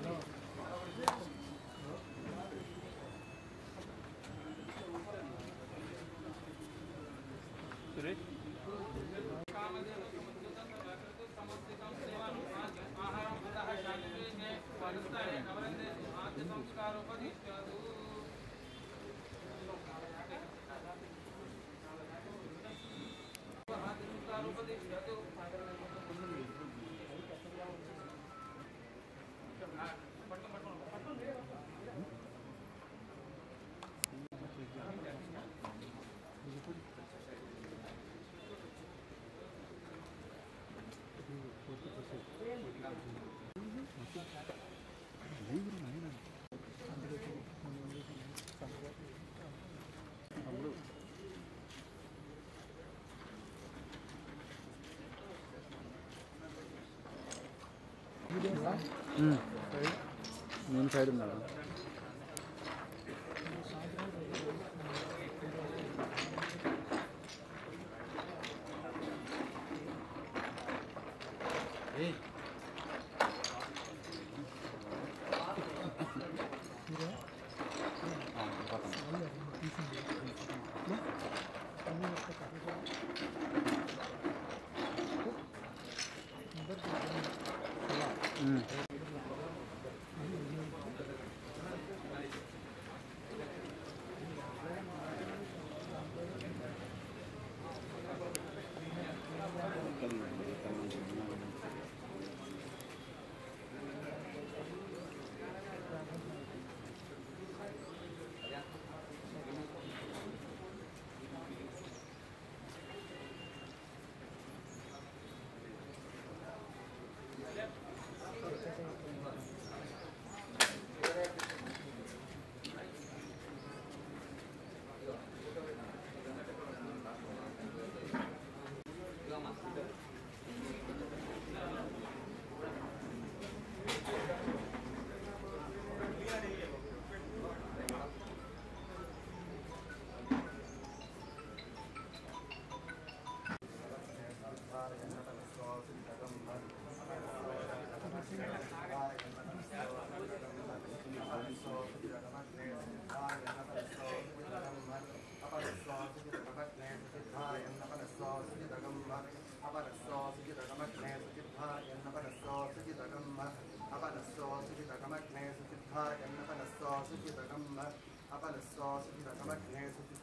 Gracias. 응. 너무 잘 됩니다. 예. Mm.